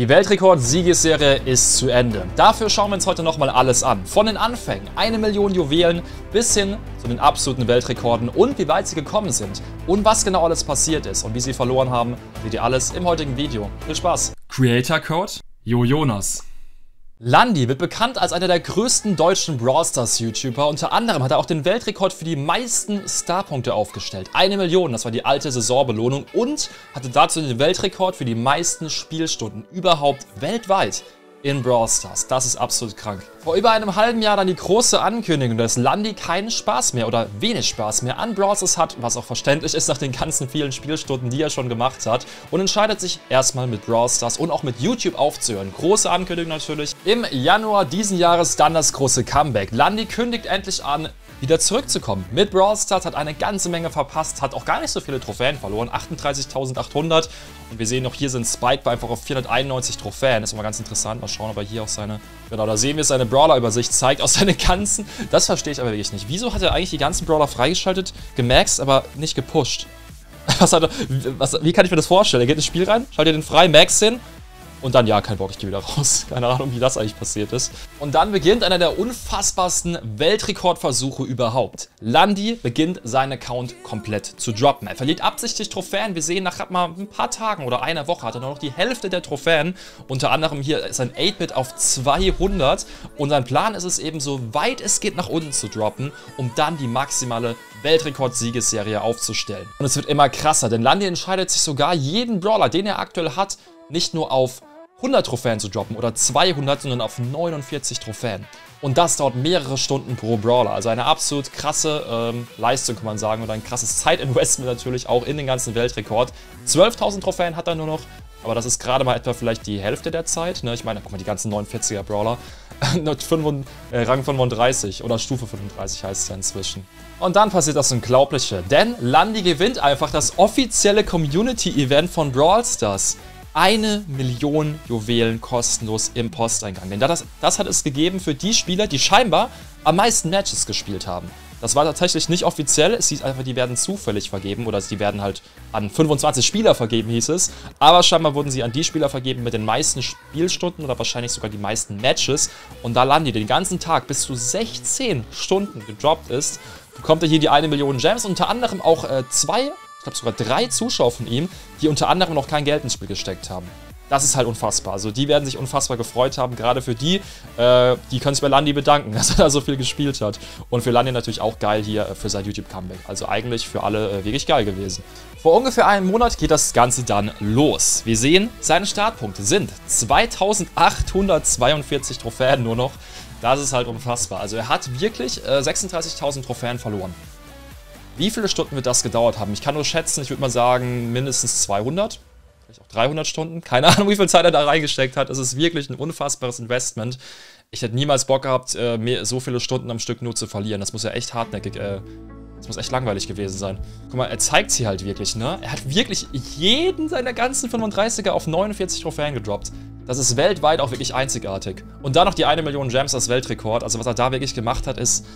Die Weltrekord-Siegesserie ist zu Ende. Dafür schauen wir uns heute nochmal alles an. Von den Anfängen, eine Million Juwelen, bis hin zu den absoluten Weltrekorden und wie weit sie gekommen sind. Und was genau alles passiert ist und wie sie verloren haben, seht ihr alles im heutigen Video. Viel Spaß! Creator Code Jo Jonas. Landi wird bekannt als einer der größten deutschen Brawl Stars YouTuber. Unter anderem hat er auch den Weltrekord für die meisten Starpunkte aufgestellt. Eine Million, das war die alte Saisonbelohnung und hatte dazu den Weltrekord für die meisten Spielstunden überhaupt weltweit in Brawl Stars. Das ist absolut krank. Vor über einem halben Jahr dann die große Ankündigung, dass Landi keinen Spaß mehr oder wenig Spaß mehr an Brawl Stars hat, was auch verständlich ist nach den ganzen vielen Spielstunden, die er schon gemacht hat und entscheidet sich erstmal mit Brawl Stars und auch mit YouTube aufzuhören. Große Ankündigung natürlich. Im Januar diesen Jahres dann das große Comeback. Landi kündigt endlich an, wieder zurückzukommen. Mit Brawl Stars hat eine ganze Menge verpasst, hat auch gar nicht so viele Trophäen verloren, 38.800 und wir sehen auch hier sind Spike bei einfach auf 491 Trophäen, das ist immer ganz interessant, mal schauen, ob er hier auch seine, genau, da sehen wir seine Brawler-Übersicht zeigt, aus seine ganzen, das verstehe ich aber wirklich nicht. Wieso hat er eigentlich die ganzen Brawler freigeschaltet, gemaxt, aber nicht gepusht? Was hat er, was, wie kann ich mir das vorstellen? Er geht ins Spiel rein, schaltet den frei, max hin und dann, ja, kein Bock, ich gehe wieder raus. Keine Ahnung, wie das eigentlich passiert ist. Und dann beginnt einer der unfassbarsten Weltrekordversuche überhaupt. Landi beginnt seinen Account komplett zu droppen. Er verliert absichtlich Trophäen. Wir sehen, nach mal ein paar Tagen oder einer Woche hat er nur noch die Hälfte der Trophäen. Unter anderem hier ist ein 8-Bit auf 200. Und sein Plan ist es eben, so weit es geht nach unten zu droppen, um dann die maximale Weltrekord-Siegesserie aufzustellen. Und es wird immer krasser, denn Landi entscheidet sich sogar, jeden Brawler, den er aktuell hat, nicht nur auf 100 Trophäen zu droppen oder 200, sondern auf 49 Trophäen. Und das dauert mehrere Stunden pro Brawler. Also eine absolut krasse ähm, Leistung, kann man sagen. Und ein krasses Zeitinvestment natürlich auch in den ganzen Weltrekord. 12.000 Trophäen hat er nur noch. Aber das ist gerade mal etwa vielleicht die Hälfte der Zeit. Ne? Ich meine, guck mal, die ganzen 49er Brawler. äh, Rang 35 oder Stufe 35 heißt es ja inzwischen. Und dann passiert das Unglaubliche. Denn Landi gewinnt einfach das offizielle Community-Event von Brawl Stars eine Million Juwelen kostenlos im Posteingang. Denn das, das hat es gegeben für die Spieler, die scheinbar am meisten Matches gespielt haben. Das war tatsächlich nicht offiziell, es hieß einfach, die werden zufällig vergeben oder die werden halt an 25 Spieler vergeben, hieß es. Aber scheinbar wurden sie an die Spieler vergeben mit den meisten Spielstunden oder wahrscheinlich sogar die meisten Matches. Und da Landi den ganzen Tag bis zu 16 Stunden gedroppt ist, bekommt er hier die eine Million Gems. Unter anderem auch äh, zwei glaube sogar drei Zuschauer von ihm, die unter anderem noch kein Geld ins Spiel gesteckt haben. Das ist halt unfassbar. Also die werden sich unfassbar gefreut haben. Gerade für die, äh, die können sich bei Landi bedanken, dass er da so viel gespielt hat. Und für Landi natürlich auch geil hier äh, für sein YouTube-Comeback. Also eigentlich für alle äh, wirklich geil gewesen. Vor ungefähr einem Monat geht das Ganze dann los. Wir sehen, seine Startpunkte sind 2842 Trophäen nur noch. Das ist halt unfassbar. Also er hat wirklich äh, 36.000 Trophäen verloren. Wie viele Stunden wird das gedauert haben? Ich kann nur schätzen, ich würde mal sagen, mindestens 200. Vielleicht auch 300 Stunden. Keine Ahnung, wie viel Zeit er da reingesteckt hat. Es ist wirklich ein unfassbares Investment. Ich hätte niemals Bock gehabt, äh, so viele Stunden am Stück nur zu verlieren. Das muss ja echt hartnäckig, äh, das muss echt langweilig gewesen sein. Guck mal, er zeigt sie halt wirklich, ne? Er hat wirklich jeden seiner ganzen 35er auf 49 Trophäen gedroppt. Das ist weltweit auch wirklich einzigartig. Und dann noch die 1 Million Gems als Weltrekord. Also was er da wirklich gemacht hat, ist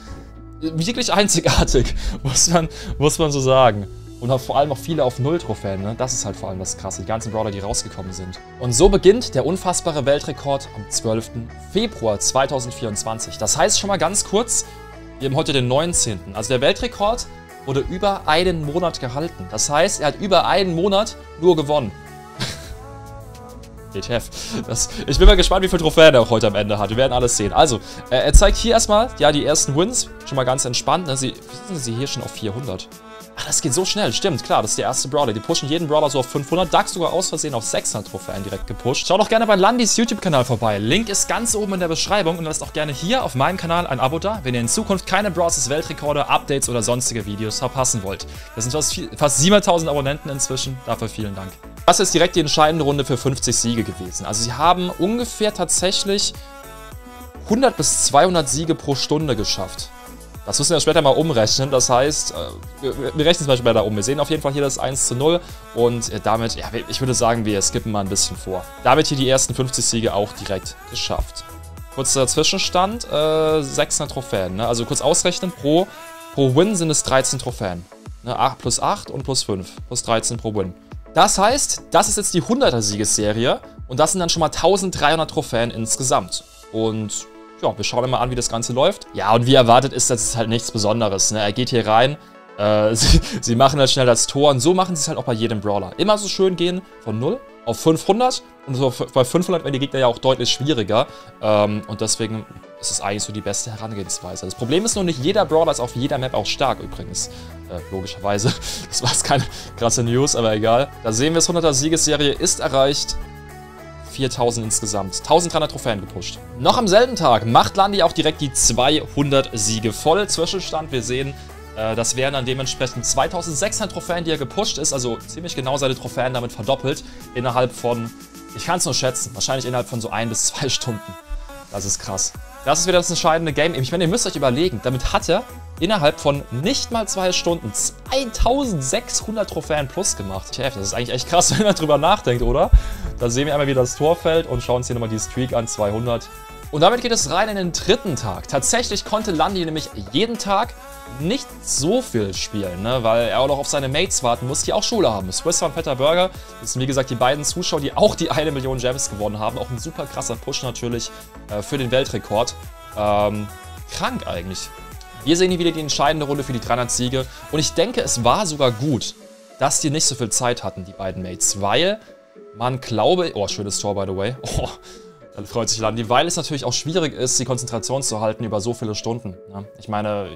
wirklich einzigartig, muss man, muss man so sagen. Und vor allem auch viele auf Null-Trophäen, ne? Das ist halt vor allem das Krasse, die ganzen Brawler, die rausgekommen sind. Und so beginnt der unfassbare Weltrekord am 12. Februar 2024. Das heißt schon mal ganz kurz, wir haben heute den 19. Also der Weltrekord wurde über einen Monat gehalten. Das heißt, er hat über einen Monat nur gewonnen. ETF. Das, ich bin mal gespannt, wie viel Trophäen er auch heute am Ende hat. Wir werden alles sehen. Also, äh, er zeigt hier erstmal, ja, die ersten Wins. Schon mal ganz entspannt. Ne? Sie, sind sie hier schon auf 400? Ach, das geht so schnell. Stimmt, klar, das ist der erste Brawler. Die pushen jeden Brawler so auf 500. Dax sogar aus Versehen auf 600 Trophäen direkt gepusht. Schaut doch gerne bei Landis YouTube-Kanal vorbei. Link ist ganz oben in der Beschreibung. Und lasst auch gerne hier auf meinem Kanal ein Abo da, wenn ihr in Zukunft keine Brawlers Weltrekorde, Updates oder sonstige Videos verpassen wollt. Das sind fast, fast 7000 Abonnenten inzwischen. Dafür vielen Dank. Das ist direkt die entscheidende Runde für 50 Siege gewesen. Also sie haben ungefähr tatsächlich 100 bis 200 Siege pro Stunde geschafft. Das müssen wir später mal umrechnen. Das heißt, äh, wir rechnen es mal später um. Wir sehen auf jeden Fall hier das 1 zu 0 und äh, damit, ja, ich würde sagen, wir skippen mal ein bisschen vor. Damit hier die ersten 50 Siege auch direkt geschafft. Kurzer Zwischenstand, äh, 600 Trophäen. Ne? Also kurz ausrechnen, pro, pro Win sind es 13 Trophäen. Ne? 8 plus 8 und plus 5, plus 13 pro Win. Das heißt, das ist jetzt die 100er Siegesserie Und das sind dann schon mal 1300 Trophäen insgesamt. Und ja, wir schauen mal an, wie das Ganze läuft. Ja, und wie erwartet ist das halt nichts Besonderes. Ne? Er geht hier rein, äh, sie, sie, machen halt schnell das Tor und so machen sie es halt auch bei jedem Brawler. Immer so schön gehen von 0 auf 500 und so bei 500 werden die Gegner ja auch deutlich schwieriger ähm, und deswegen ist es eigentlich so die beste Herangehensweise. Das Problem ist nur nicht, jeder Brawler ist auf jeder Map auch stark übrigens, äh, logischerweise. Das war jetzt keine krasse News, aber egal. Da sehen wir es, 100er Siegesserie ist erreicht. 4000 insgesamt. 1300 Trophäen gepusht. Noch am selben Tag macht Landi auch direkt die 200 Siege voll. Zwischenstand, wir sehen, äh, das wären dann dementsprechend 2600 Trophäen, die er gepusht ist. Also ziemlich genau seine Trophäen damit verdoppelt. Innerhalb von, ich kann es nur schätzen, wahrscheinlich innerhalb von so ein bis zwei Stunden. Das ist krass. Das ist wieder das entscheidende Game. Ich meine, ihr müsst euch überlegen, damit hat er innerhalb von nicht mal zwei Stunden 2600 Trophäen plus gemacht. Chef, das ist eigentlich echt krass, wenn man drüber nachdenkt, oder? Da sehen wir einmal, wie das Tor fällt und schauen uns hier nochmal die Streak an, 200. Und damit geht es rein in den dritten Tag. Tatsächlich konnte Landi nämlich jeden Tag nicht so viel spielen, ne? weil er auch noch auf seine Mates warten muss, die auch Schule haben. Swisser und Petter Burger, das sind wie gesagt die beiden Zuschauer, die auch die eine Million Gems gewonnen haben. Auch ein super krasser Push natürlich äh, für den Weltrekord. Ähm, krank eigentlich. Wir sehen hier wieder die entscheidende Runde für die 300 Siege und ich denke, es war sogar gut, dass die nicht so viel Zeit hatten, die beiden Mates, weil man glaube... Oh, schönes Tor, by the way. Oh, dann freut sich Landi, weil es natürlich auch schwierig ist, die Konzentration zu halten über so viele Stunden. Ne? Ich meine,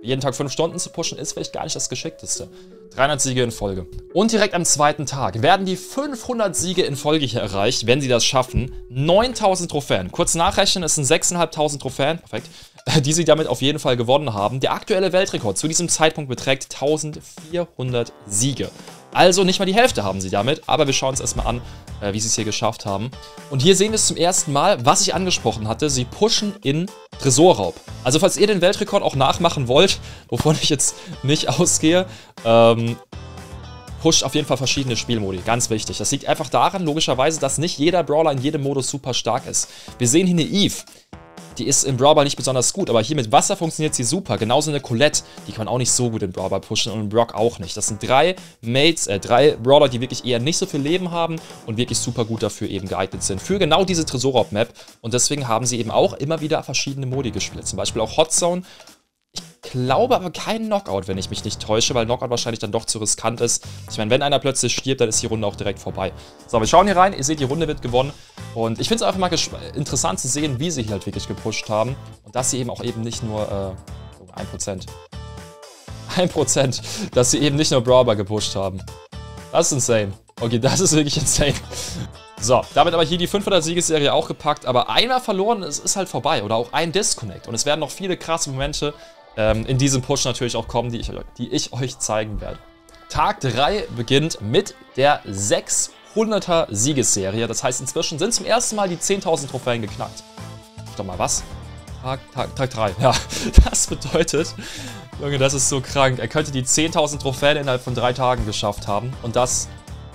jeden Tag 5 Stunden zu pushen, ist vielleicht gar nicht das Geschickteste. 300 Siege in Folge. Und direkt am zweiten Tag werden die 500 Siege in Folge hier erreicht, wenn sie das schaffen. 9000 Trophäen. Kurz nachrechnen, es sind 6.500 Trophäen, perfekt, die sie damit auf jeden Fall gewonnen haben. Der aktuelle Weltrekord zu diesem Zeitpunkt beträgt 1400 Siege. Also nicht mal die Hälfte haben sie damit, aber wir schauen uns erstmal an, äh, wie sie es hier geschafft haben. Und hier sehen wir es zum ersten Mal, was ich angesprochen hatte, sie pushen in Tresorraub. Also falls ihr den Weltrekord auch nachmachen wollt, wovon ich jetzt nicht ausgehe, ähm, pusht auf jeden Fall verschiedene Spielmodi. Ganz wichtig. Das liegt einfach daran, logischerweise, dass nicht jeder Brawler in jedem Modus super stark ist. Wir sehen hier eine Eve. Die ist im Brawler nicht besonders gut, aber hier mit Wasser funktioniert sie super. Genauso eine Colette, die kann man auch nicht so gut in Brawler pushen und im Brock auch nicht. Das sind drei Mates, äh, drei Brawler, die wirklich eher nicht so viel Leben haben und wirklich super gut dafür eben geeignet sind. Für genau diese Tresorraub-Map und deswegen haben sie eben auch immer wieder verschiedene Modi gespielt. Zum Beispiel auch Hot Zone glaube aber keinen Knockout, wenn ich mich nicht täusche, weil Knockout wahrscheinlich dann doch zu riskant ist. Ich meine, wenn einer plötzlich stirbt, dann ist die Runde auch direkt vorbei. So, wir schauen hier rein. Ihr seht, die Runde wird gewonnen. Und ich finde es einfach mal interessant zu sehen, wie sie hier halt wirklich gepusht haben. Und dass sie eben auch eben nicht nur äh, 1%. 1%, dass sie eben nicht nur Brawler gepusht haben. Das ist insane. Okay, das ist wirklich insane. So, damit aber hier die 500-Siegesserie auch gepackt, aber einmal verloren, es ist halt vorbei. Oder auch ein Disconnect. Und es werden noch viele krasse Momente ähm, in diesem Push natürlich auch kommen, die ich, die ich euch zeigen werde. Tag 3 beginnt mit der 600er Siegesserie. Das heißt, inzwischen sind zum ersten Mal die 10.000 Trophäen geknackt. Doch mal was? Tag, Tag, Tag 3. Ja, das bedeutet, Junge, das ist so krank. Er könnte die 10.000 Trophäen innerhalb von drei Tagen geschafft haben und das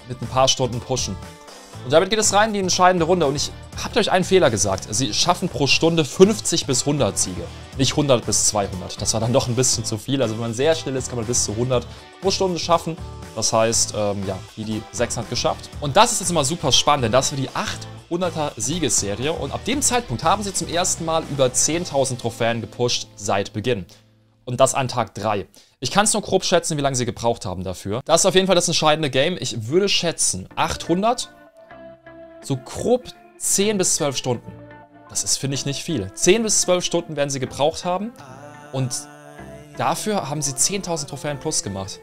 mit ein paar Stunden pushen. Und damit geht es rein in die entscheidende Runde. Und ich habe euch einen Fehler gesagt. Sie schaffen pro Stunde 50 bis 100 Siege. Nicht 100 bis 200. Das war dann doch ein bisschen zu viel. Also wenn man sehr schnell ist, kann man bis zu 100 pro Stunde schaffen. Das heißt, ähm, ja, wie die 6 hat geschafft. Und das ist jetzt immer super spannend, denn das war die 800er Siegesserie. Und ab dem Zeitpunkt haben sie zum ersten Mal über 10.000 Trophäen gepusht seit Beginn. Und das an Tag 3. Ich kann es nur grob schätzen, wie lange sie gebraucht haben dafür. Das ist auf jeden Fall das entscheidende Game. Ich würde schätzen 800 so grob 10 bis 12 Stunden. Das ist, finde ich, nicht viel. 10 bis 12 Stunden werden sie gebraucht haben und dafür haben sie 10.000 Trophäen plus gemacht.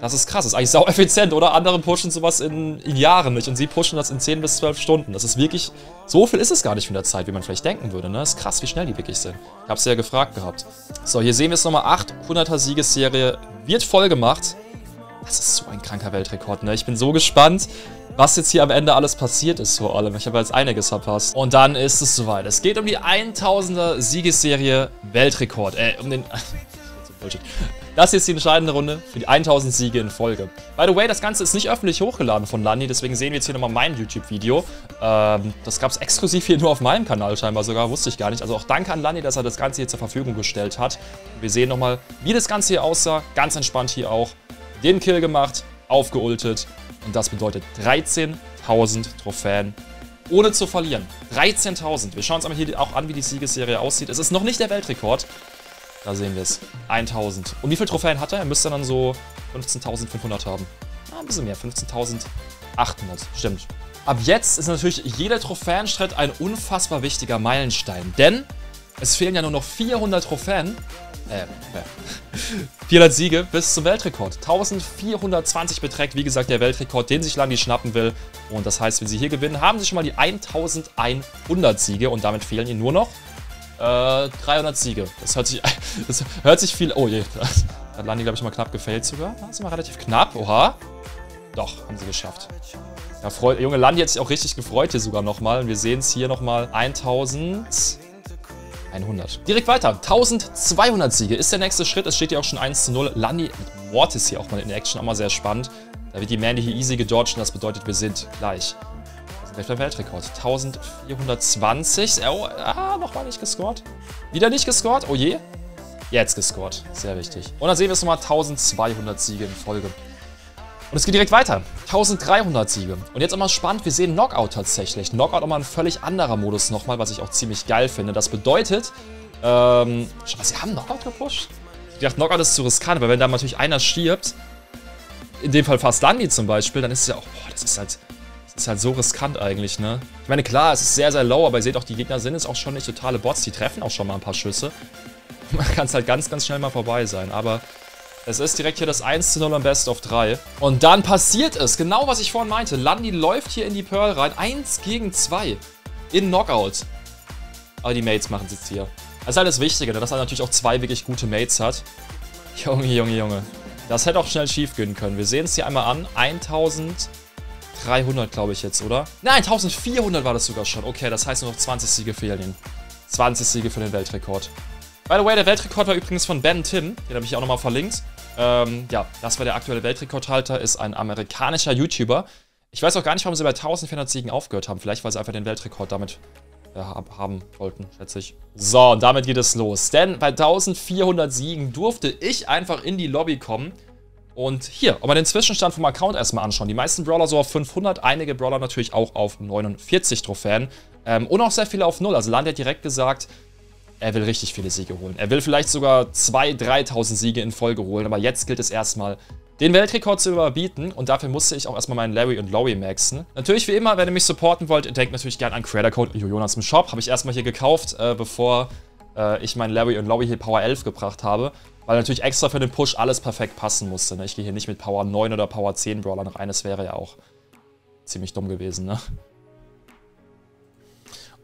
Das ist krass, das ist eigentlich sau effizient, oder? Andere pushen sowas in, in, Jahren nicht und sie pushen das in 10 bis 12 Stunden. Das ist wirklich, so viel ist es gar nicht von der Zeit, wie man vielleicht denken würde, ne? Das ist krass, wie schnell die wirklich sind. Ich habe sie ja gefragt gehabt. So, hier sehen wir es nochmal, 800er Siegesserie wird voll gemacht. Das ist so ein kranker Weltrekord, ne? Ich bin so gespannt, was jetzt hier am Ende alles passiert ist vor allem. Ich habe jetzt einiges verpasst. Und dann ist es soweit. Es geht um die 1000er Siegesserie Weltrekord. Äh, um den... Das hier ist die entscheidende Runde für die 1000 Siege in Folge. By the way, das Ganze ist nicht öffentlich hochgeladen von Lani, deswegen sehen wir jetzt hier nochmal mein YouTube-Video. Ähm, das gab es exklusiv hier nur auf meinem Kanal scheinbar sogar, wusste ich gar nicht. Also auch danke an Lani, dass er das Ganze hier zur Verfügung gestellt hat. Wir sehen nochmal, wie das Ganze hier aussah. Ganz entspannt hier auch. Den Kill gemacht, aufgeultet und das bedeutet 13.000 Trophäen ohne zu verlieren. 13.000. Wir schauen uns einmal hier auch an, wie die Siegesserie aussieht. Es ist noch nicht der Weltrekord. Da sehen wir es. 1.000. Und wie viele Trophäen hat er? Er müsste dann so 15.500 haben. Ah, ein bisschen mehr. 15.800. Stimmt. Ab jetzt ist natürlich jeder Trophäenschritt ein unfassbar wichtiger Meilenstein. Denn es fehlen ja nur noch 400 Trophäen. Äh, äh 400 Siege bis zum Weltrekord. 1420 beträgt, wie gesagt, der Weltrekord, den sich Landi schnappen will. Und das heißt, wenn sie hier gewinnen, haben sie schon mal die 1100 Siege. Und damit fehlen ihnen nur noch äh, 300 Siege. Das hört sich, das hört sich viel... Oh je, hat Landi, glaube ich, mal knapp gefällt sogar. Das ist mal relativ knapp. Oha. Doch, haben sie geschafft. Ja, freut, Junge Landi hat sich auch richtig gefreut hier sogar nochmal. Und wir sehen es hier nochmal 1100. Direkt weiter. 1200 Siege ist der nächste Schritt. Es steht hier auch schon 1 zu 0. Landi mit Mortis hier auch mal in Action. Auch mal sehr spannend. Da wird die Mandy hier easy gedodged und das bedeutet, wir sind gleich. Wir sind gleich beim Weltrekord. 1420. Oh, ah, nochmal nicht gescored. Wieder nicht gescored. Oh je. Jetzt gescored. Sehr wichtig. Und dann sehen wir es nochmal 1200 Siege in Folge. Und es geht direkt weiter. 1300 Siege. Und jetzt immer spannend, wir sehen Knockout tatsächlich. Knockout nochmal ein völlig anderer Modus nochmal, was ich auch ziemlich geil finde. Das bedeutet, ähm, schau mal, sie haben Knockout gepusht? Ich dachte, Knockout ist zu riskant, weil wenn da natürlich einer stirbt, in dem Fall fast Dandy zum Beispiel, dann ist es ja auch, boah, das ist halt, das ist halt so riskant eigentlich, ne? Ich meine, klar, es ist sehr, sehr low, aber ihr seht auch, die Gegner sind jetzt auch schon nicht totale Bots, die treffen auch schon mal ein paar Schüsse. Man kann es halt ganz, ganz schnell mal vorbei sein, aber es ist direkt hier das 1 zu 0 am Best of 3. Und dann passiert es, genau was ich vorhin meinte. Landi läuft hier in die Pearl rein. 1 gegen 2 in Knockout. Aber die Mates machen es jetzt hier. Das ist halt das Wichtige, ne? dass er natürlich auch zwei wirklich gute Mates hat. Junge, Junge, Junge. Das hätte auch schnell schief gehen können. Wir sehen es hier einmal an. 1300, glaube ich jetzt, oder? Nein, 1400 war das sogar schon. Okay, das heißt nur noch 20 Siege fehlen 20 Siege für den Weltrekord. By the way, der Weltrekord war übrigens von Ben Tim. Den habe ich auch nochmal verlinkt. Ähm, ja, das war der aktuelle Weltrekordhalter, ist ein amerikanischer YouTuber. Ich weiß auch gar nicht, warum sie bei 1400 Siegen aufgehört haben. Vielleicht, weil sie einfach den Weltrekord damit äh, haben wollten, schätze ich. So, und damit geht es los. Denn bei 1400 Siegen durfte ich einfach in die Lobby kommen. Und hier, ob wir den Zwischenstand vom Account erstmal anschauen. Die meisten Brawler so auf 500, einige Brawler natürlich auch auf 49 Trophäen. Ähm, und auch sehr viele auf 0. Also Land hat direkt gesagt, er will richtig viele Siege holen. Er will vielleicht sogar 2.000, 3.000 Siege in Folge holen, aber jetzt gilt es erstmal, den Weltrekord zu überbieten und dafür musste ich auch erstmal meinen Larry und Lowry maxen. Natürlich wie immer, wenn ihr mich supporten wollt, denkt natürlich gerne an Creator Code Jonas im Shop. Habe ich erstmal hier gekauft, äh, bevor äh, ich meinen Larry und Lowry hier Power 11 gebracht habe. Weil natürlich extra für den Push alles perfekt passen musste. Ne? Ich gehe hier nicht mit Power 9 oder Power 10 Brawlern rein, das wäre ja auch ziemlich dumm gewesen, ne?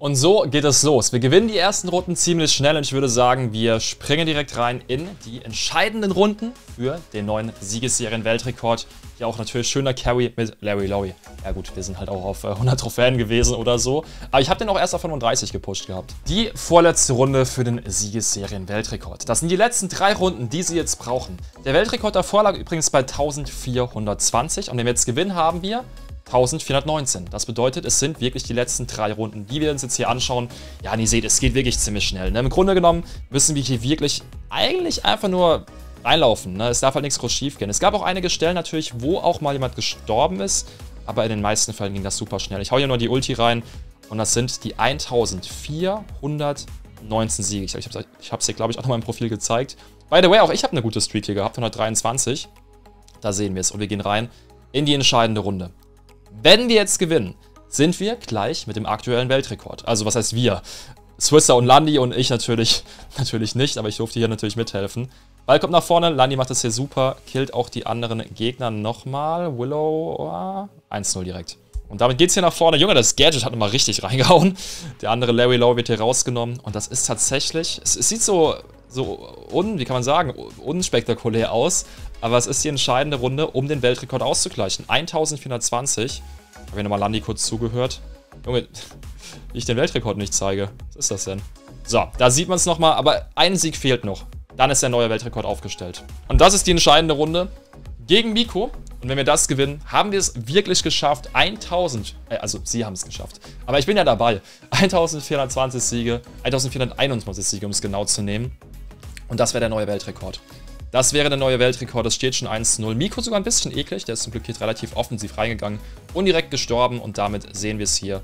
Und so geht es los. Wir gewinnen die ersten Runden ziemlich schnell und ich würde sagen, wir springen direkt rein in die entscheidenden Runden für den neuen Siegesserien-Weltrekord. Hier auch natürlich schöner Carry mit Larry Lowy. Ja gut, wir sind halt auch auf 100 äh, Trophäen gewesen oder so. Aber ich habe den auch erst auf 35 gepusht gehabt. Die vorletzte Runde für den Siegesserien-Weltrekord. Das sind die letzten drei Runden, die sie jetzt brauchen. Der Weltrekord davor lag übrigens bei 1420 und den wir jetzt gewinnen haben wir 1419. Das bedeutet, es sind wirklich die letzten drei Runden, die wir uns jetzt hier anschauen. Ja, und ihr seht, es geht wirklich ziemlich schnell. Ne? Im Grunde genommen müssen wir hier wirklich eigentlich einfach nur reinlaufen. Ne? Es darf halt nichts groß schief gehen. Es gab auch einige Stellen natürlich, wo auch mal jemand gestorben ist. Aber in den meisten Fällen ging das super schnell. Ich hau hier nur die Ulti rein und das sind die 1419 Siege. Ich, habe es hier, glaube ich, auch noch mal im Profil gezeigt. By the way, auch ich habe eine gute Streak hier gehabt, 123. Da sehen wir es und wir gehen rein in die entscheidende Runde. Wenn wir jetzt gewinnen, sind wir gleich mit dem aktuellen Weltrekord. Also was heißt wir? Swisser und Landi und ich natürlich, natürlich nicht, aber ich durfte hier natürlich mithelfen. Ball kommt nach vorne, Landi macht das hier super, killt auch die anderen Gegner nochmal. Willow, oh, 1-0 direkt. Und damit geht es hier nach vorne. Junge, das Gadget hat nochmal richtig reingehauen. Der andere Larry Lowe wird hier rausgenommen. Und das ist tatsächlich, es, es sieht so, so un, wie kann man sagen, unspektakulär aus. Aber es ist die entscheidende Runde, um den Weltrekord auszugleichen. 1420. Habe ich nochmal Landi kurz zugehört. Junge, ich den Weltrekord nicht zeige. Was ist das denn? So, da sieht man es nochmal, aber ein Sieg fehlt noch. Dann ist der neue Weltrekord aufgestellt. Und das ist die entscheidende Runde gegen Miko. Und wenn wir das gewinnen, haben wir es wirklich geschafft. 1000, äh, also sie haben es geschafft. Aber ich bin ja dabei. 1420 Siege, 1421 Siege, um es genau zu nehmen. Und das wäre der neue Weltrekord. Das wäre der neue Weltrekord. Es steht schon 1-0. Miko sogar ein bisschen eklig. Der ist zum Glück hier relativ offensiv reingegangen und direkt gestorben. Und damit sehen wir es hier.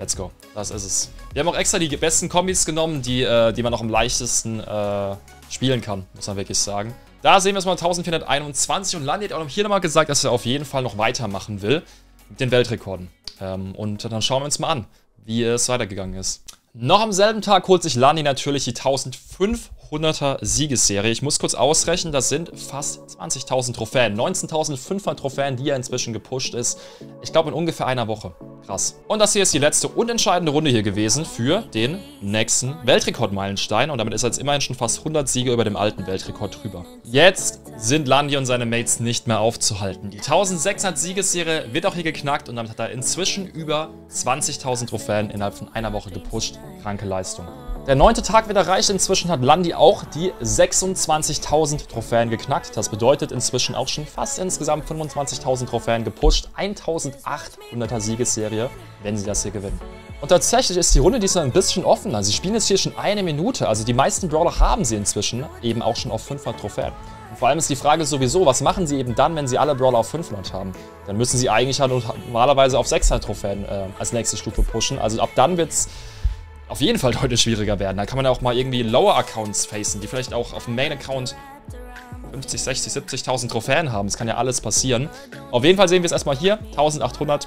Let's go. Das ist es. Wir haben auch extra die besten Kombis genommen, die, äh, die man auch am leichtesten äh, spielen kann, muss man wirklich sagen. Da sehen wir es mal 1421 und Landi hat auch hier nochmal gesagt, dass er auf jeden Fall noch weitermachen will mit den Weltrekorden. Ähm, und dann schauen wir uns mal an, wie es weitergegangen ist. Noch am selben Tag holt sich Lani natürlich die 1500er Siegesserie. Ich muss kurz ausrechnen, das sind fast 20.000 Trophäen. 19.500 Trophäen, die er inzwischen gepusht ist. Ich glaube in ungefähr einer Woche. Krass. Und das hier ist die letzte unentscheidende Runde hier gewesen für den nächsten Weltrekordmeilenstein. Und damit ist er jetzt immerhin schon fast 100 Siege über dem alten Weltrekord drüber. Jetzt sind Landi und seine Mates nicht mehr aufzuhalten. Die 1600 Siegesserie wird auch hier geknackt und damit hat er inzwischen über 20.000 Trophäen innerhalb von einer Woche gepusht. Kranke Leistung. Der neunte Tag wird erreicht. Inzwischen hat Landi auch die 26.000 Trophäen geknackt. Das bedeutet inzwischen auch schon fast insgesamt 25.000 Trophäen gepusht. 1.800er Siegesserie, wenn sie das hier gewinnen. Und tatsächlich ist die Runde diesmal ein bisschen offener. Sie spielen jetzt hier schon eine Minute. Also die meisten Brawler haben sie inzwischen eben auch schon auf 500 Trophäen. Und vor allem ist die Frage sowieso, was machen sie eben dann, wenn sie alle Brawler auf 500 haben? Dann müssen sie eigentlich halt normalerweise auf 600 Trophäen äh, als nächste Stufe pushen. Also ab dann wird es auf jeden Fall deutlich schwieriger werden. Da kann man ja auch mal irgendwie Lower-Accounts facen, die vielleicht auch auf dem Main-Account 50, 60, 70.000 Trophäen haben. Das kann ja alles passieren. Auf jeden Fall sehen wir es erstmal hier, 1800.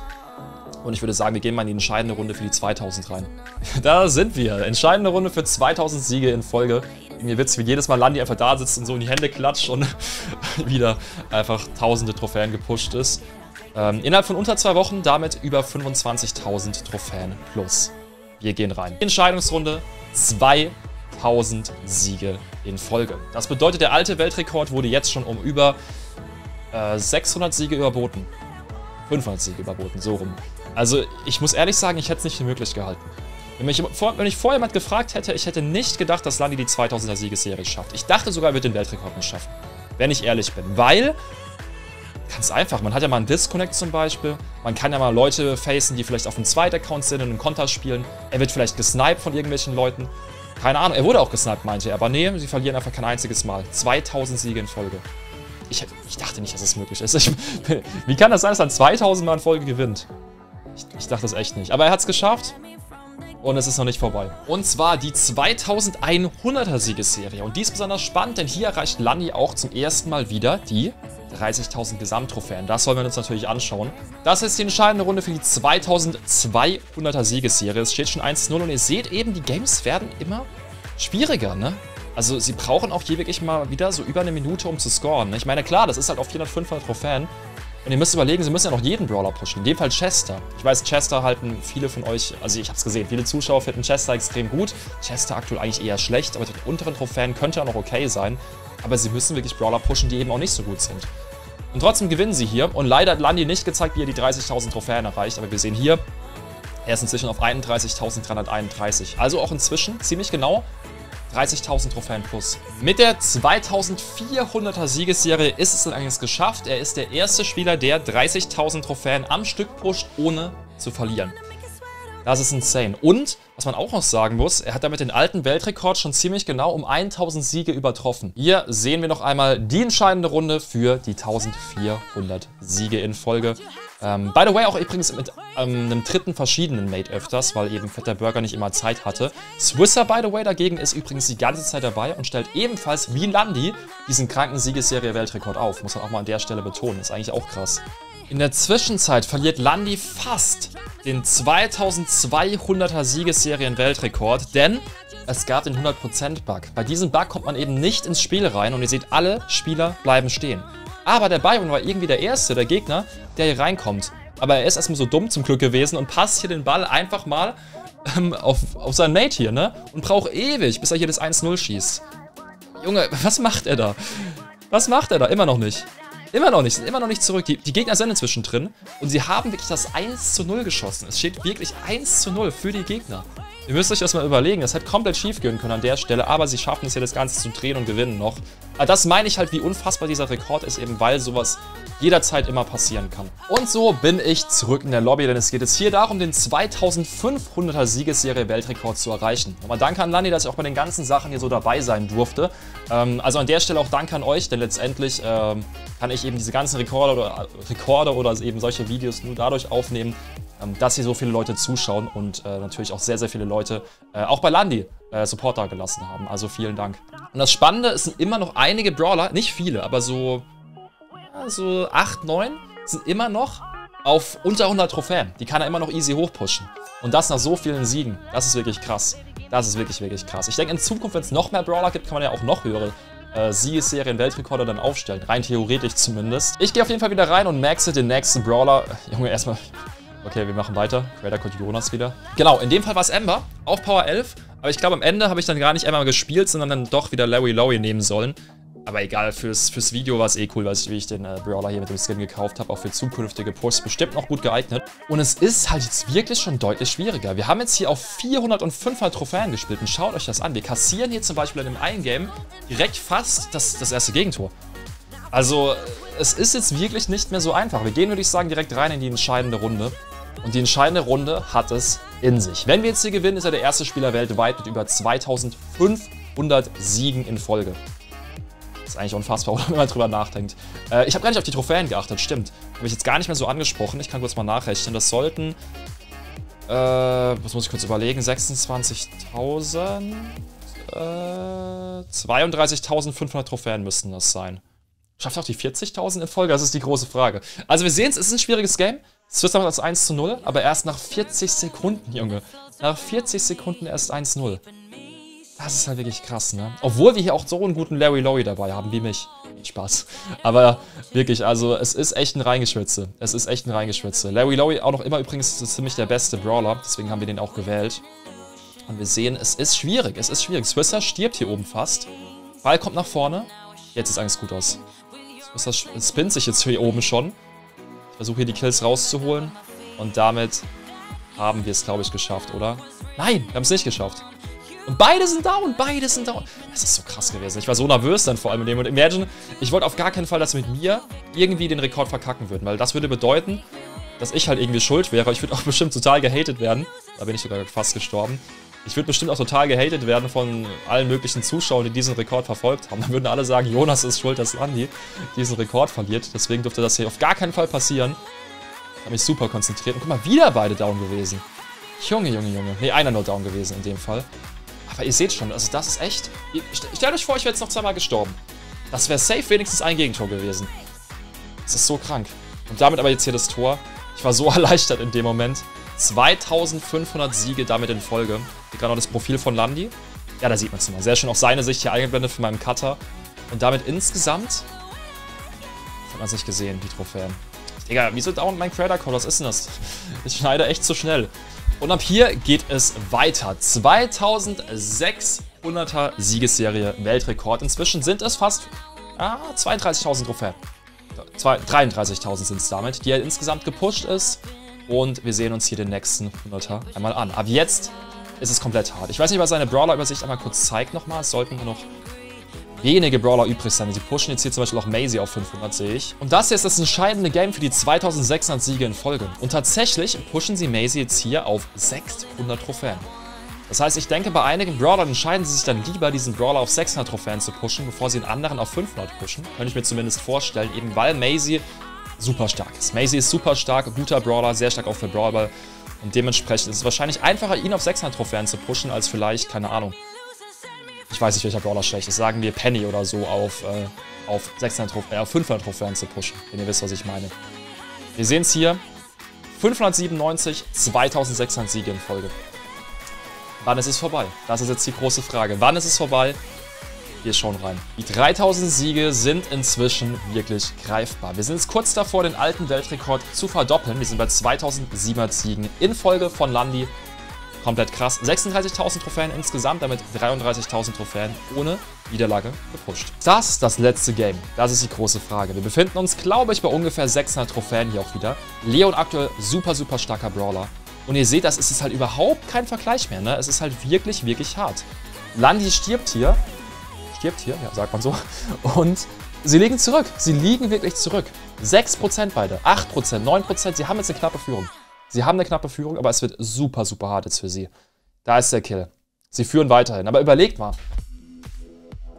Und ich würde sagen, wir gehen mal in die entscheidende Runde für die 2000 rein. da sind wir. Entscheidende Runde für 2000 Siege in Folge. Mir wird's wie jedes Mal Landi einfach da sitzt und so in die Hände klatscht und wieder einfach tausende Trophäen gepusht ist. Ähm, innerhalb von unter zwei Wochen damit über 25.000 Trophäen plus. Wir gehen rein. Entscheidungsrunde 2000 Siege in Folge. Das bedeutet, der alte Weltrekord wurde jetzt schon um über äh, 600 Siege überboten. 500 Siege überboten, so rum. Also ich muss ehrlich sagen, ich hätte es nicht für möglich gehalten. Wenn mich, wenn mich vorher jemand gefragt hätte, ich hätte nicht gedacht, dass Landi die 2000er Siegesserie schafft. Ich dachte sogar, er wird den Weltrekord nicht schaffen. Wenn ich ehrlich bin. Weil Ganz einfach. Man hat ja mal einen Disconnect zum Beispiel. Man kann ja mal Leute facen, die vielleicht auf einem zweiten Account sind und einen Konter spielen. Er wird vielleicht gesniped von irgendwelchen Leuten. Keine Ahnung. Er wurde auch gesniped, meinte er. Aber nee, sie verlieren einfach kein einziges Mal. 2000 Siege in Folge. Ich, ich dachte nicht, dass es das möglich ist. Ich, wie kann das sein, dass er 2000 Mal in Folge gewinnt? Ich, ich dachte das echt nicht. Aber er hat es geschafft. Und es ist noch nicht vorbei. Und zwar die 2100er Siegesserie. Und die ist besonders spannend, denn hier erreicht Landi auch zum ersten Mal wieder die 30.000 Gesamttrophäen. Das wollen wir uns natürlich anschauen. Das ist die entscheidende Runde für die 2200er Siegesserie. Es steht schon 1-0 und ihr seht eben, die Games werden immer schwieriger, ne? Also sie brauchen auch hier wirklich mal wieder so über eine Minute, um zu scoren. Ne? Ich meine, klar, das ist halt auf 400, 500 Trophäen. Und ihr müsst überlegen, sie müssen ja noch jeden Brawler pushen. In dem Fall Chester. Ich weiß, Chester halten viele von euch, also ich habe es gesehen, viele Zuschauer finden Chester extrem gut. Chester aktuell eigentlich eher schlecht, aber mit den unteren Trophäen könnte er noch okay sein. Aber sie müssen wirklich Brawler pushen, die eben auch nicht so gut sind. Und trotzdem gewinnen sie hier. Und leider hat Landi nicht gezeigt, wie er die 30.000 Trophäen erreicht. Aber wir sehen hier, er ist inzwischen auf 31.331. Also auch inzwischen ziemlich genau 30.000 Trophäen plus. Mit der 2400er Siegesserie ist es allerdings geschafft. Er ist der erste Spieler, der 30.000 Trophäen am Stück pusht, ohne zu verlieren. Das ist insane. Und, was man auch noch sagen muss, er hat damit den alten Weltrekord schon ziemlich genau um 1000 Siege übertroffen. Hier sehen wir noch einmal die entscheidende Runde für die 1400 Siege in Folge. Ähm, by the way, auch übrigens mit ähm, einem dritten verschiedenen Mate öfters, weil eben Fetter Burger nicht immer Zeit hatte. Swisser, by the way, dagegen ist übrigens die ganze Zeit dabei und stellt ebenfalls wie Landi diesen kranken Siegesserie-Weltrekord auf. Muss man auch mal an der Stelle betonen. Ist eigentlich auch krass. In der Zwischenzeit verliert Landi fast den 2200er Siegesserien-Weltrekord, denn es gab den 100%-Bug. Bei diesem Bug kommt man eben nicht ins Spiel rein und ihr seht, alle Spieler bleiben stehen. Aber der Byron war irgendwie der Erste, der Gegner, der hier reinkommt. Aber er ist erstmal so dumm zum Glück gewesen und passt hier den Ball einfach mal ähm, auf, auf seinen Mate hier, ne? Und braucht ewig, bis er hier das 1-0 schießt. Junge, was macht er da? Was macht er da? Immer noch nicht. Immer noch nicht, sind immer noch nicht zurück. Die, die, Gegner sind inzwischen drin und sie haben wirklich das 1 zu 0 geschossen. Es steht wirklich 1 zu 0 für die Gegner. Ihr müsst euch das mal überlegen, das hätte komplett schief gehen können an der Stelle, aber sie schaffen es ja das Ganze zu drehen und gewinnen noch. Aber das meine ich halt, wie unfassbar dieser Rekord ist, eben weil sowas jederzeit immer passieren kann. Und so bin ich zurück in der Lobby, denn es geht jetzt hier darum, den 2500er Siegesserie Weltrekord zu erreichen. Nochmal danke an Lani, dass ich auch bei den ganzen Sachen hier so dabei sein durfte. Ähm, also an der Stelle auch danke an euch, denn letztendlich ähm, kann ich eben diese ganzen Rekorde oder, Rekorde oder eben solche Videos nur dadurch aufnehmen, ähm, dass hier so viele Leute zuschauen und äh, natürlich auch sehr, sehr viele Leute, äh, auch bei Landi, äh, Support da gelassen haben. Also vielen Dank. Und das Spannende, es sind immer noch einige Brawler, nicht viele, aber so, ja, so 8, 9 sind immer noch auf unter 100 Trophäen. Die kann er immer noch easy hochpushen. Und das nach so vielen Siegen. Das ist wirklich krass. Das ist wirklich, wirklich krass. Ich denke, in Zukunft, wenn es noch mehr Brawler gibt, kann man ja auch noch höhere äh, Siegesserien, Weltrekorde dann aufstellen. Rein theoretisch zumindest. Ich gehe auf jeden Fall wieder rein und maxe den nächsten Brawler. Junge, erstmal... Okay, wir machen weiter. Creator Jonas wieder. Genau, in dem Fall war es Ember auf Power 11. Aber ich glaube, am Ende habe ich dann gar nicht einmal gespielt, sondern dann doch wieder Larry Lowy nehmen sollen. Aber egal, fürs, fürs Video war es eh cool, weil ich, wie ich den äh, Brawler hier mit dem Skin gekauft habe. Auch für zukünftige Posts bestimmt noch gut geeignet. Und es ist halt jetzt wirklich schon deutlich schwieriger. Wir haben jetzt hier auf 400 und 500 Trophäen gespielt. Und schaut euch das an. Wir kassieren hier zum Beispiel in dem einen Game direkt fast das, das erste Gegentor. Also, es ist jetzt wirklich nicht mehr so einfach. Wir gehen, würde ich sagen, direkt rein in die entscheidende Runde. Und die entscheidende Runde hat es in sich. Wenn wir jetzt hier gewinnen, ist er der erste Spieler weltweit mit über 2500 Siegen in Folge ist eigentlich unfassbar, wenn man drüber nachdenkt. Äh, ich habe gar nicht auf die Trophäen geachtet, stimmt. Habe ich jetzt gar nicht mehr so angesprochen. Ich kann kurz mal nachrechnen. Das sollten, äh, was muss ich kurz überlegen, 26.000, äh, 32.500 Trophäen müssten das sein. Schafft auch die 40.000 in Folge? Das ist die große Frage. Also wir sehen es, es ist ein schwieriges Game. Es wird damit als 1 zu 0, aber erst nach 40 Sekunden, Junge. Nach 40 Sekunden erst 1-0. Das ist halt wirklich krass, ne? Obwohl wir hier auch so einen guten Larry Lowy dabei haben, wie mich. Spaß. Aber wirklich, also es ist echt ein Reingeschwitze. Es ist echt ein Reingeschwitze. Larry Lowy auch noch immer übrigens ziemlich der beste Brawler, deswegen haben wir den auch gewählt. Und wir sehen, es ist schwierig, es ist schwierig. Swisser stirbt hier oben fast. Ball kommt nach vorne. Jetzt sieht alles gut aus. Swisser spinnt sich jetzt hier oben schon. Ich versuche hier die Kills rauszuholen. Und damit haben wir es, glaube ich, geschafft, oder? Nein, wir haben es nicht geschafft. Und beide sind down, beide sind down. Das ist so krass gewesen. Ich war so nervös dann vor allem in dem Und imagine, ich wollte auf gar keinen Fall, dass mit mir irgendwie den Rekord verkacken würden. Weil das würde bedeuten, dass ich halt irgendwie schuld wäre. Ich würde auch bestimmt total gehatet werden. Da bin ich sogar fast gestorben. Ich würde bestimmt auch total gehatet werden von allen möglichen Zuschauern, die diesen Rekord verfolgt haben. Dann würden alle sagen, Jonas ist schuld, dass Andi diesen Rekord verliert. Deswegen durfte das hier auf gar keinen Fall passieren. Ich habe mich super konzentriert. Und guck mal, wieder beide down gewesen. Junge, Junge, Junge. Ne, einer nur down gewesen in dem Fall. Aber ihr seht schon, also das ist echt... Stellt euch vor, ich wäre jetzt noch zweimal gestorben. Das wäre safe wenigstens ein Gegentor gewesen. Das ist so krank. Und damit aber jetzt hier das Tor. Ich war so erleichtert in dem Moment. 2500 Siege damit in Folge. Hier gerade noch das Profil von Landi. Ja, da sieht man es mal. Sehr schön auch seine Sicht hier eingeblendet von meinem Cutter. Und damit insgesamt... Das hat man sich gesehen, die Trophäen. Digga, wieso dauert mein Creator Code? Was ist denn das? Ich schneide echt zu schnell. Und ab hier geht es weiter. 2600er Siegesserie, Weltrekord. Inzwischen sind es fast ah, 32.000 Trophäen. 33.000 sind es damit, die er insgesamt gepusht ist. Und wir sehen uns hier den nächsten 100er einmal an. Ab jetzt ist es komplett hart. Ich weiß nicht, was seine Brawler-Übersicht einmal kurz zeigt nochmal. Es sollten nur noch wenige Brawler übrig sein. Sie pushen jetzt hier zum Beispiel auch Maisie auf 500, sehe ich. Und das hier ist das entscheidende Game für die 2600 Siege in Folge. Und tatsächlich pushen sie Maisie jetzt hier auf 600 Trophäen. Das heißt, ich denke, bei einigen Brawlern entscheiden sie sich dann lieber, diesen Brawler auf 600 Trophäen zu pushen, bevor sie einen anderen auf 500 pushen. Könnte ich mir zumindest vorstellen, eben weil Maisie super stark ist. Maisie ist super stark, guter Brawler, sehr stark auch für Brawlball. Und dementsprechend ist es wahrscheinlich einfacher, ihn auf 600 Trophäen zu pushen, als vielleicht, keine Ahnung, ich weiß nicht, welcher Brawler schlecht ist, sagen wir Penny oder so auf, äh, auf, 600 Trophäen, äh, auf 500 Trophäen zu pushen, wenn ihr wisst, was ich meine. Wir sehen es hier, 597, 2600 Siege in Folge. Wann ist es vorbei? Das ist jetzt die große Frage. Wann ist es vorbei? Wir schauen rein. Die 3000 Siege sind inzwischen wirklich greifbar. Wir sind jetzt kurz davor, den alten Weltrekord zu verdoppeln. Wir sind bei 2700 Siegen in Folge von Landi Komplett krass. 36.000 Trophäen insgesamt, damit 33.000 Trophäen ohne Niederlage gepusht. Das ist das letzte Game. Das ist die große Frage. Wir befinden uns, glaube ich, bei ungefähr 600 Trophäen hier auch wieder. Leon aktuell super, super starker Brawler. Und ihr seht, das ist halt überhaupt kein Vergleich mehr. Ne? Es ist halt wirklich, wirklich hart. Landi stirbt hier. Stirbt hier, ja, sagt man so. Und sie liegen zurück. Sie liegen wirklich zurück. 6% beide, 8%, 9%. Sie haben jetzt eine knappe Führung. Sie haben eine knappe Führung, aber es wird super, super hart jetzt für sie. Da ist der Kill. Sie führen weiterhin. Aber überlegt mal.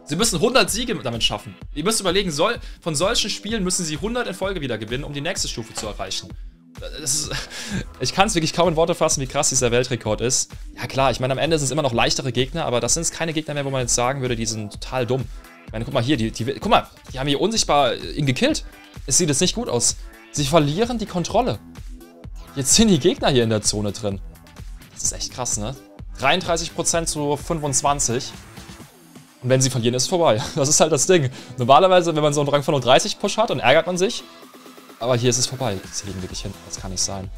Sie müssen 100 Siege damit schaffen. Ihr müsst überlegen, soll, von solchen Spielen müssen sie 100 in Folge wieder gewinnen, um die nächste Stufe zu erreichen. Ist, ich kann es wirklich kaum in Worte fassen, wie krass dieser Weltrekord ist. Ja klar, ich meine, am Ende sind es immer noch leichtere Gegner, aber das sind keine Gegner mehr, wo man jetzt sagen würde, die sind total dumm. Ich meine, guck mal hier, die, die, guck mal, die haben hier unsichtbar ihn gekillt. Es sieht jetzt nicht gut aus. Sie verlieren die Kontrolle. Jetzt sind die Gegner hier in der Zone drin. Das ist echt krass, ne? 33% zu 25%. Und wenn sie verlieren, ist es vorbei. Das ist halt das Ding. Normalerweise, wenn man so einen Rang 35 Push hat, dann ärgert man sich. Aber hier ist es vorbei. Sie liegen wirklich hinten. Das kann nicht sein.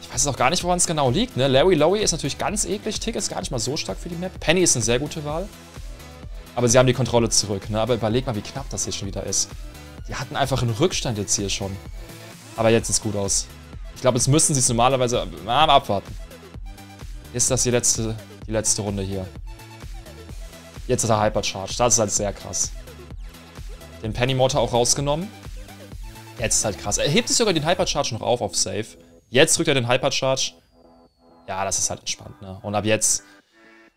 Ich weiß auch gar nicht, woran es genau liegt. Ne? Larry Lowy ist natürlich ganz eklig. Tick ist gar nicht mal so stark für die Map. Penny ist eine sehr gute Wahl. Aber sie haben die Kontrolle zurück. Ne? Aber überleg mal, wie knapp das hier schon wieder ist. Die hatten einfach einen Rückstand jetzt hier schon. Aber jetzt sieht es gut aus. Ich glaube, jetzt müssen sie es normalerweise mal abwarten. Ist das die letzte, die letzte Runde hier. Jetzt ist er Hypercharge. Das ist halt sehr krass. Den Penny Mortar auch rausgenommen. Jetzt ist halt krass. Er hebt sich sogar den Hypercharge noch auf auf Safe. Jetzt drückt er den Hypercharge. Ja, das ist halt entspannt, ne? Und ab jetzt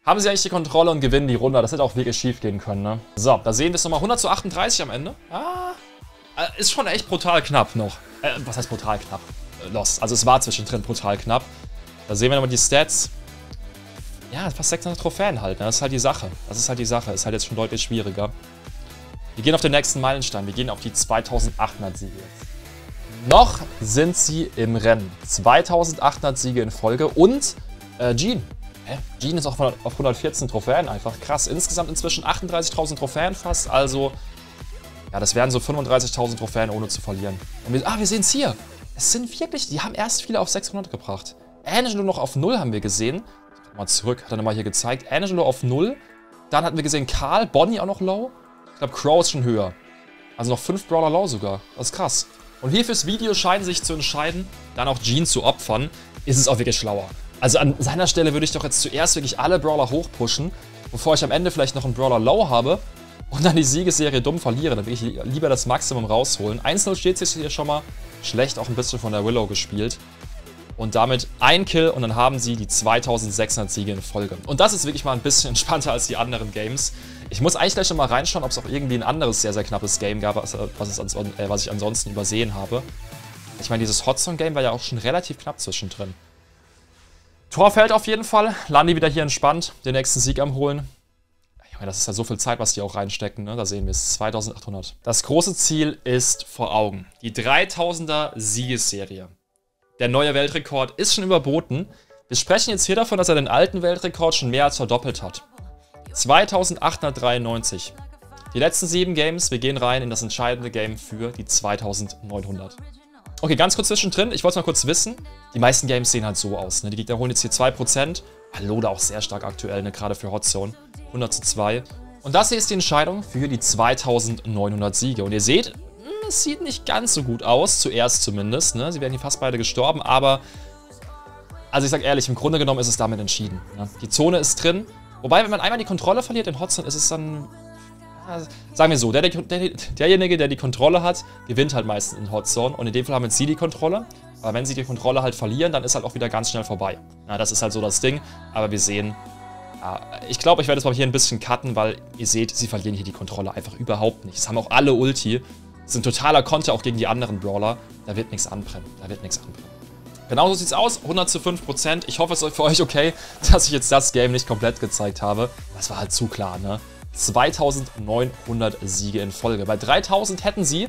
haben sie eigentlich die Kontrolle und gewinnen die Runde. Das hätte auch wirklich schief gehen können, ne? So, da sehen wir es nochmal. 100 zu 38 am Ende. Ah, äh, ist schon echt brutal knapp noch. Äh, was heißt brutal knapp? Äh, lost. Also es war zwischendrin brutal knapp. Da sehen wir nochmal die Stats. Ja, fast 600 Trophäen halt, ne? Das ist halt die Sache. Das ist halt die Sache. Ist halt jetzt schon deutlich schwieriger. Wir gehen auf den nächsten Meilenstein. Wir gehen auf die 2800 Siege jetzt. Noch sind sie im Rennen. 2800 Siege in Folge und äh, Jean. Hä? Jean ist auch auf 114 Trophäen einfach. Krass. Insgesamt inzwischen 38.000 Trophäen fast. Also, ja, das wären so 35.000 Trophäen ohne zu verlieren. Und wir, ah, wir sehen es hier. Es sind wirklich, die haben erst viele auf 600 gebracht. Angelo noch auf 0 haben wir gesehen mal zurück, hat er nochmal hier gezeigt. Angelo auf 0. Dann hatten wir gesehen Karl, Bonnie auch noch low. Ich glaube, Crow ist schon höher. Also noch 5 Brawler low sogar. Das ist krass. Und hier fürs Video scheinen sich zu entscheiden, dann auch Jean zu opfern, ist es auch wirklich schlauer. Also an seiner Stelle würde ich doch jetzt zuerst wirklich alle Brawler hochpushen, bevor ich am Ende vielleicht noch einen Brawler low habe und dann die Siegesserie dumm verliere. Dann will ich lieber das Maximum rausholen. 1-0 steht es hier schon mal. Schlecht auch ein bisschen von der Willow gespielt und damit ein Kill und dann haben sie die 2600 Siege in Folge. Und das ist wirklich mal ein bisschen entspannter als die anderen Games. Ich muss eigentlich gleich noch mal reinschauen, ob es auch irgendwie ein anderes sehr, sehr knappes Game gab, was, was, äh, was ich ansonsten übersehen habe. Ich meine, dieses Hotzone-Game war ja auch schon relativ knapp zwischendrin. Tor fällt auf jeden Fall. Landi wieder hier entspannt, den nächsten Sieg am Holen. Das ist ja so viel Zeit, was die auch reinstecken. Ne? Da sehen wir es, 2800. Das große Ziel ist vor Augen. Die 3000er Siegesserie. Der neue Weltrekord ist schon überboten. Wir sprechen jetzt hier davon, dass er den alten Weltrekord schon mehr als verdoppelt hat. 2893. Die letzten sieben Games, wir gehen rein in das entscheidende Game für die 2900. Okay, ganz kurz zwischendrin, ich wollte es mal kurz wissen. Die meisten Games sehen halt so aus. Ne? Die Gegner holen jetzt hier 2%. Lode auch sehr stark aktuell, ne? gerade für Hotzone. 100 zu 2. Und das hier ist die Entscheidung für die 2900 Siege. Und ihr seht, es sieht nicht ganz so gut aus, zuerst zumindest. Ne? Sie werden hier fast beide gestorben, aber... Also ich sag ehrlich, im Grunde genommen ist es damit entschieden. Ne? Die Zone ist drin. Wobei, wenn man einmal die Kontrolle verliert in Hotzone, ist es dann... Sagen wir so, der, der, derjenige, der die Kontrolle hat, gewinnt halt meistens in Hotzone. Und in dem Fall haben jetzt sie die Kontrolle. Aber wenn sie die Kontrolle halt verlieren, dann ist halt auch wieder ganz schnell vorbei. Ja, das ist halt so das Ding. Aber wir sehen, ich glaube, ich werde es mal hier ein bisschen cutten, weil ihr seht, sie verlieren hier die Kontrolle einfach überhaupt nicht. Es haben auch alle Ulti. Das ist ein totaler Konter auch gegen die anderen Brawler. Da wird nichts anbrennen. Da wird nichts anbrennen. Genauso sieht es aus. 100 zu 5%. Ich hoffe, es ist für euch okay, dass ich jetzt das Game nicht komplett gezeigt habe. Das war halt zu klar, ne? 2900 Siege in Folge. Bei 3000 hätten sie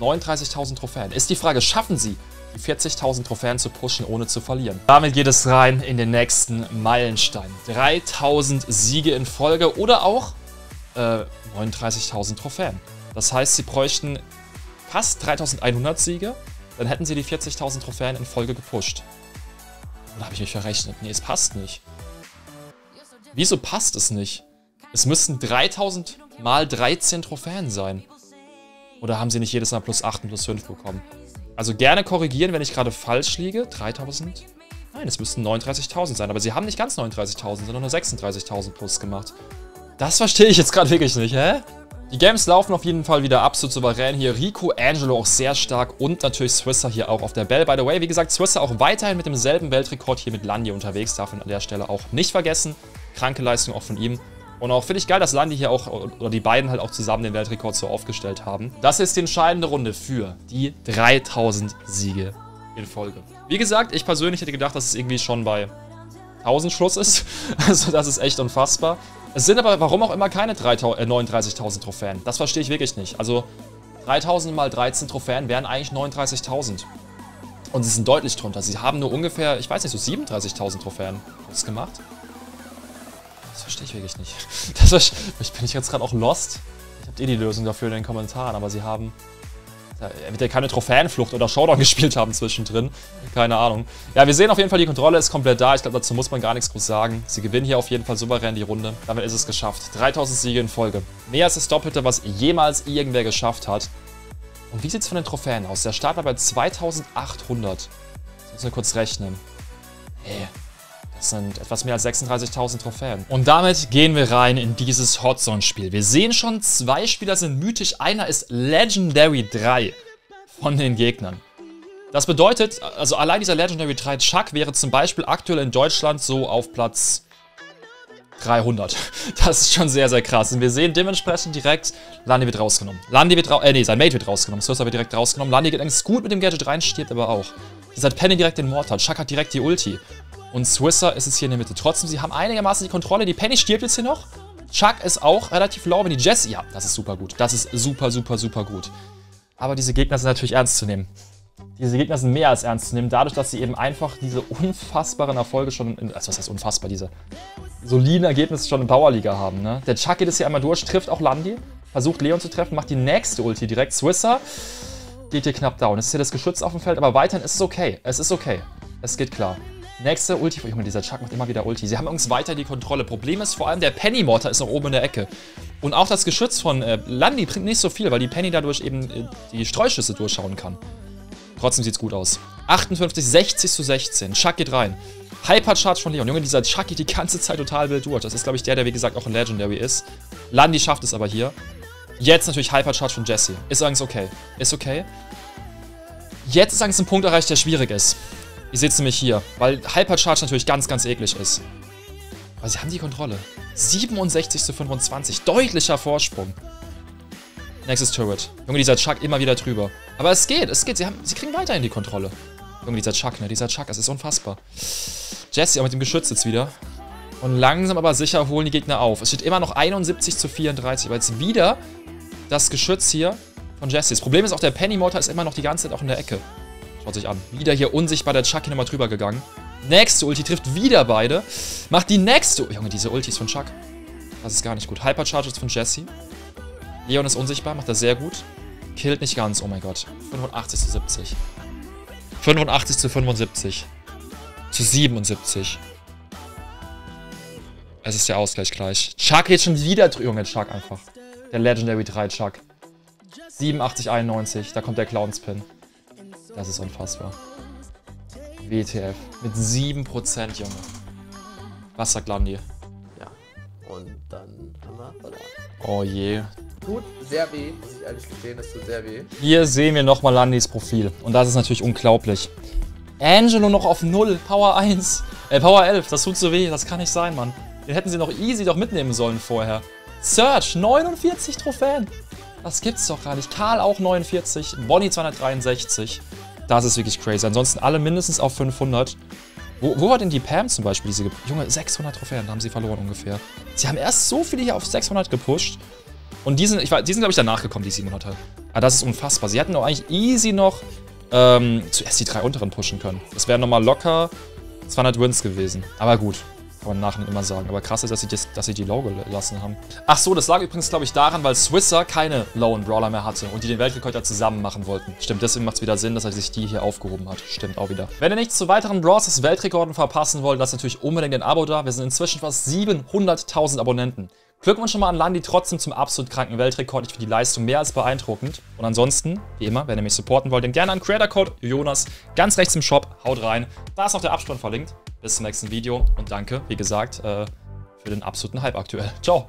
39.000 Trophäen. Ist die Frage, schaffen sie 40.000 Trophäen zu pushen, ohne zu verlieren? Damit geht es rein in den nächsten Meilenstein. 3000 Siege in Folge oder auch äh, 39.000 Trophäen. Das heißt, sie bräuchten fast 3100 Siege, dann hätten sie die 40.000 Trophäen in Folge gepusht. Und habe ich mich verrechnet. Nee, es passt nicht. Wieso passt es nicht? Es müssten 3000 mal 13 Trophäen sein. Oder haben sie nicht jedes Mal plus 8 und plus 5 bekommen? Also gerne korrigieren, wenn ich gerade falsch liege. 3000? Nein, es müssten 39.000 sein. Aber sie haben nicht ganz 39.000, sondern nur 36.000 plus gemacht. Das verstehe ich jetzt gerade wirklich nicht, hä? Die Games laufen auf jeden Fall wieder absolut souverän hier. Rico, Angelo auch sehr stark und natürlich Swisser hier auch auf der Bell. By the way, wie gesagt, Swisser auch weiterhin mit demselben Weltrekord hier mit Landi unterwegs. Darf man an der Stelle auch nicht vergessen. Kranke Leistung auch von ihm. Und auch finde ich geil, dass Landi hier auch, oder die beiden halt auch zusammen den Weltrekord so aufgestellt haben. Das ist die entscheidende Runde für die 3000 Siege in Folge. Wie gesagt, ich persönlich hätte gedacht, dass es irgendwie schon bei 1000 Schluss ist. Also das ist echt unfassbar. Es sind aber, warum auch immer, keine äh, 39.000 Trophäen. Das verstehe ich wirklich nicht. Also 3000 mal 13 Trophäen wären eigentlich 39.000. Und sie sind deutlich drunter. Sie haben nur ungefähr, ich weiß nicht, so 37.000 Trophäen das gemacht. Das verstehe ich wirklich nicht. Das, ich bin ich jetzt gerade auch lost. Ich habe eh die Lösung dafür in den Kommentaren, aber sie haben er wird ja keine Trophäenflucht oder Showdown gespielt haben zwischendrin. Keine Ahnung. Ja, wir sehen auf jeden Fall, die Kontrolle ist komplett da. Ich glaube, dazu muss man gar nichts groß sagen. Sie gewinnen hier auf jeden Fall souverän die Runde. Damit ist es geschafft. 3000 Siege in Folge. Mehr als das Doppelte, was jemals irgendwer geschafft hat. Und wie sieht es von den Trophäen aus? Der Start war bei 2800. Ich muss nur kurz rechnen. Hey, sind etwas mehr als 36.000 Trophäen. Und damit gehen wir rein in dieses Hotzone-Spiel. Wir sehen schon, zwei Spieler sind mythisch. Einer ist Legendary 3 von den Gegnern. Das bedeutet, also allein dieser Legendary 3 Chuck wäre zum Beispiel aktuell in Deutschland so auf Platz 300. Das ist schon sehr, sehr krass. Und wir sehen dementsprechend direkt, Landi wird rausgenommen. Landi wird rausgenommen, äh, nee, sein Mate wird rausgenommen. Sirsa wird direkt rausgenommen. Landi geht eigentlich gut mit dem Gadget rein, stirbt aber auch. Jetzt hat Penny direkt den Mortal. Chuck hat direkt die Ulti. Und Swisser ist es hier in der Mitte. Trotzdem, sie haben einigermaßen die Kontrolle. Die Penny stirbt jetzt hier noch. Chuck ist auch relativ low, wenn die Jessie... Ja, das ist super gut. Das ist super, super, super gut. Aber diese Gegner sind natürlich ernst zu nehmen. Diese Gegner sind mehr als ernst zu nehmen, dadurch, dass sie eben einfach diese unfassbaren Erfolge schon, in, also was heißt unfassbar, diese soliden Ergebnisse schon in Powerliga haben. Ne? Der Chuck geht es hier einmal durch, trifft auch Landi, versucht Leon zu treffen, macht die nächste Ulti direkt. Swisser geht hier knapp down. Es ist hier das Geschütz auf dem Feld, aber weiterhin ist es okay. Es ist okay. Es geht klar. Nächste Ulti. Oh, Junge, dieser Chuck macht immer wieder Ulti. Sie haben uns weiter die Kontrolle. Problem ist vor allem, der Penny Mortar ist noch oben in der Ecke. Und auch das Geschütz von äh, Landi bringt nicht so viel, weil die Penny dadurch eben äh, die Streuschüsse durchschauen kann. Trotzdem sieht es gut aus. 58, 60 zu 16. Chuck geht rein. Hypercharge von Leon. Junge, dieser Chuck geht die ganze Zeit total wild durch. Das ist, glaube ich, der, der, wie gesagt, auch ein Legendary ist. Landi schafft es aber hier. Jetzt natürlich Hypercharge von Jesse. Ist übrigens okay. Ist okay. Jetzt ist eigentlich ein Punkt erreicht, der schwierig ist. Ihr seht es nämlich hier, weil Hypercharge natürlich ganz, ganz eklig ist. Aber sie haben die Kontrolle. 67 zu 25. Deutlicher Vorsprung. Nächstes Turret. Junge, dieser Chuck immer wieder drüber. Aber es geht, es geht. Sie, haben, sie kriegen weiterhin die Kontrolle. Junge, dieser Chuck, ne? Dieser Chuck, es ist unfassbar. Jesse auch mit dem Geschütz jetzt wieder. Und langsam aber sicher holen die Gegner auf. Es steht immer noch 71 zu 34. Aber jetzt wieder das Geschütz hier von Jesse. Das Problem ist auch, der Penny Mortar ist immer noch die ganze Zeit auch in der Ecke. Schaut sich an. Wieder hier unsichtbar der Chucky nochmal drüber gegangen. Nächste Ulti trifft wieder beide. Macht die nächste... Junge, diese Ultis von Chuck. Das ist gar nicht gut. Hypercharges von Jesse. Leon ist unsichtbar, macht er sehr gut. Killt nicht ganz, oh mein Gott. 85 zu 70. 85 zu 75. Zu 77. Es ist der Ausgleich gleich. Chuck geht schon wieder drüber. Junge, Chuck einfach. Der Legendary 3 Chuck. 87, 91. Da kommt der Clownspin. Das ist unfassbar. WTF. Mit 7%, Junge. Was sagt Landi? Ja. Und dann haben wir verloren. Oh je. Tut sehr weh, muss ich ehrlich gestehen, das tut sehr weh. Hier sehen wir nochmal Landis Profil. Und das ist natürlich unglaublich. Angelo noch auf 0, Power 1. Äh, Power 11, das tut so weh, das kann nicht sein, Mann. Den hätten sie noch easy doch mitnehmen sollen vorher. Search, 49 Trophäen. Das gibt's doch gar nicht. Karl auch 49, Bonnie 263. Das ist wirklich crazy. Ansonsten alle mindestens auf 500. Wo, wo war denn die Pam zum Beispiel? Diese Junge, 600 Trophäen haben sie verloren ungefähr. Sie haben erst so viele hier auf 600 gepusht. Und die sind, ich, die sind glaube ich, danach gekommen, die 700er. Aber das ist unfassbar. Sie hätten doch eigentlich easy noch ähm, zuerst die drei unteren pushen können. Das wären nochmal locker 200 Wins gewesen. Aber gut, kann man nachher immer sagen. Aber krass ist, dass sie, das, dass sie die Low gelassen haben. Ach so, das lag übrigens, glaube ich, daran, weil Swisser keine Low Brawler mehr hatte und die den Weltrekord ja zusammen machen wollten. Stimmt, deswegen macht es wieder Sinn, dass er sich die hier aufgehoben hat. Stimmt auch wieder. Wenn ihr nichts zu weiteren Brawlers Weltrekorden verpassen wollt, lasst natürlich unbedingt ein Abo da. Wir sind inzwischen fast 700.000 Abonnenten. Glückwunsch schon mal an Landi trotzdem zum absolut kranken Weltrekord. Ich finde die Leistung mehr als beeindruckend. Und ansonsten, wie immer, wenn ihr mich supporten wollt, dann gerne an Creator Code Jonas ganz rechts im Shop. Haut rein. Da ist noch der Abspann verlinkt. Bis zum nächsten Video und danke, wie gesagt, äh, für den absoluten Hype aktuell. Ciao.